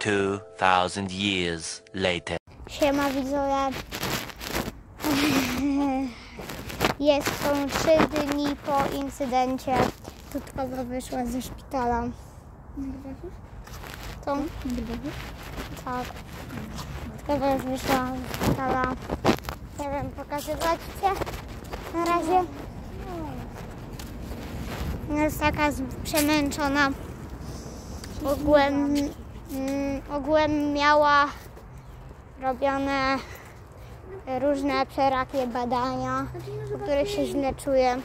2,000 years later. Siema widzowie. Jest są trzy dni po incydencie. Tutkowa wyszła ze szpitala. To? Tak. Tutkowa już wyszła ze szpitala. Nie wiem, pokazywać Cię na razie. Jest taka przemęczona. Ogółem, ogółem miała robione różne przerakie badania, po których się źle czuje.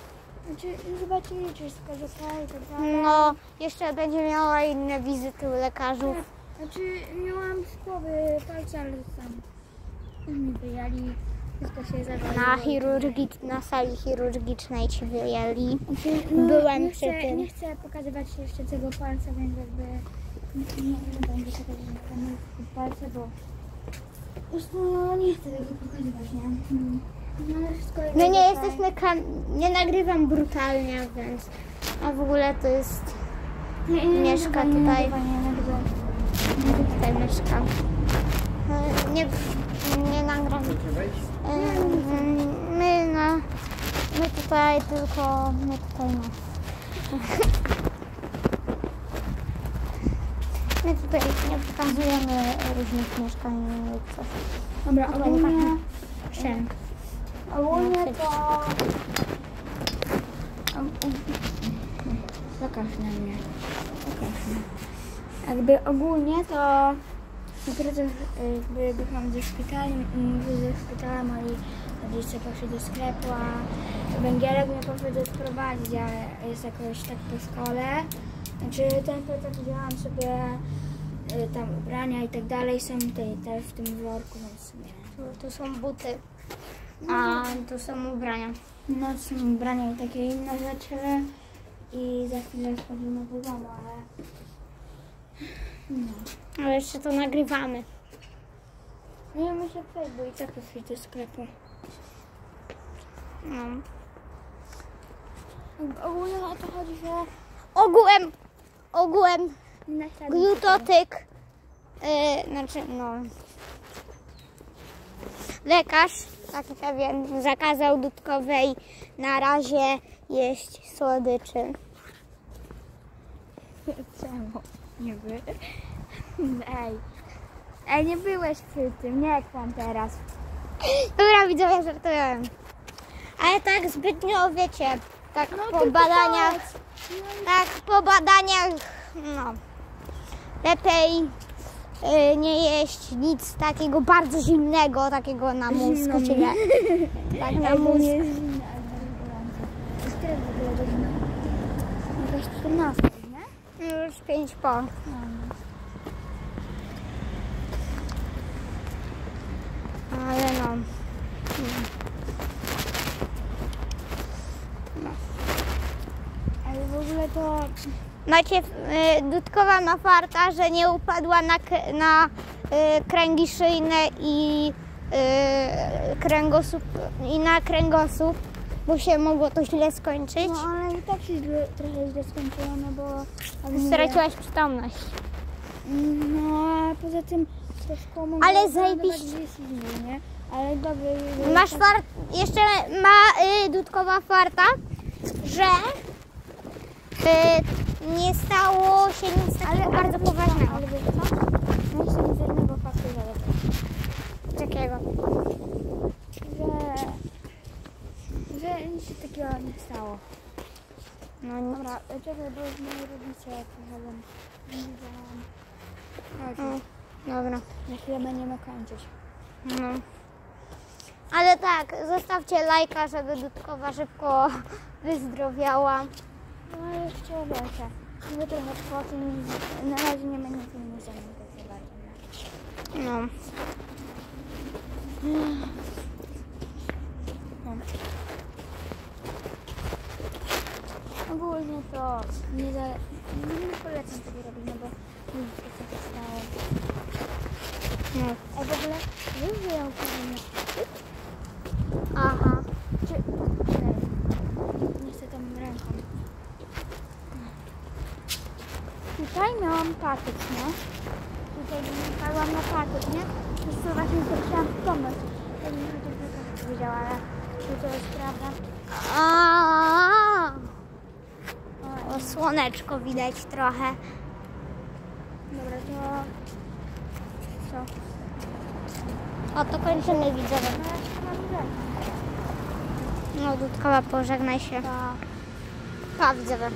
Znaczy, zobaczyli, czy jest KZK i tak dalej. No, jeszcze będzie miała inne wizyty u lekarzów. Znaczy, miałam z głowy palce, ale tam mi wyjęli. Wszystko się. Na, chirurgicz, na sali chirurgicznej ci wyjęli. Znaczy, Byłem nie przy chcę, tym. Nie chcę pokazywać jeszcze tego palca, więc jakby nie, będzie palca, bo już no, nie chcę tego pokazywać, nie? No, wszystko No nie jesteśmy, kam- nie nagrywam brutalnie, więc a w ogóle to jest, Nie, nie, mieszka nie, tutaj. tutaj mieszka. E, Nie, nie nagram. My, no, my tutaj tylko, my tutaj no. My tutaj nie pokazujemy różnych mieszkań lub coś. Dobra, ogólnie, Wszędzie. ogólnie to... Zakaż na mnie. Zakaż mnie. Jakby ogólnie to co, jakby byłam ze szpitala, ze szpitala moi rodzice poszli do sklepu, a węgielek mnie poszedł sprowadzić, ale jest jakoś tak po szkole. Znaczy ten plecak wzięłam sobie y, tam ubrania i tak dalej, są tutaj też w tym worku, więc nie. Tu, tu są buty, a tu są ubrania. No to są ubrania i takie inne rzeczy i za chwilę schodzimy do domu, ale no. Ale jeszcze to nagrywamy. Nie my się przejść, bo i tak poszli do sklepu. No. Ogólnie o to chodzi, że Ogółem, ogółem glutotyk, yy, znaczy no, lekarz, tak pewien, zakazał Dudkowej na razie jeść słodyczy. Czemu? Nie by. Ej. Ej, nie byłeś przy tym, nie kłam teraz. Dobra, widzowie, żartowałem. Ale tak zbytnio, wiecie, tak po tylko badaniach. Tak po badaniach, no, lepiej yy, nie jeść nic takiego bardzo zimnego, takiego na mózg, mi. czyli tak na mózg. nie? Jakaś 14, nie? Już pięć po. No. Ale no. Ale w ogóle to... Macie, y, Dudkowa ma farta, że nie upadła na, na y, kręgi szyjne i y, kręgosłup, i na kręgosłup, bo się mogło to źle skończyć. No ale i tak się źle, trochę źle skończyło, no bo... Straciłaś przytomność. No a poza tym troszkę mogę Ale zajebiście. nie? Ale dobrze... Masz fart, jeszcze ma y, Dudkowa farta, że nie stało się nic takiego bardzo poważnego. Ale wiesz co? No jeszcze nic jednego faktu zaraz. Takiego. Że... Że nic się takiego nie stało. No, nie- Dobra, czekaj, bo już moi rodzice przychodzą. Chodź, o, dobra. na chwilę będziemy kończyć. No. Ale tak, zostawcie lajka, żeby Dudkowa szybko wyzdrowiała. No ale jeszcze wiecie, mówię trochę po tym, na razie nie będę filmu zamykać za bardzo. No. Ogólnie to nie, za, nie polecam tego robić, no bo nic się tak stało. no. Ej, w ogóle wiesz, że ja układam Aha. Czy... Czekaj. Nie chcę tą ręką. Miałam patyk, nie? Tutaj byłam na parku, nie? To właśnie to chciałam pomóc. Ja nie wiem, czy to powiedziała, ale czy to jest prawda? O, słoneczko widać trochę. dobra, to... Co? O, to kończymy widzowie. No mam rzecz. No, Dudkowa, pożegnaj się. To... Pa, widzowie.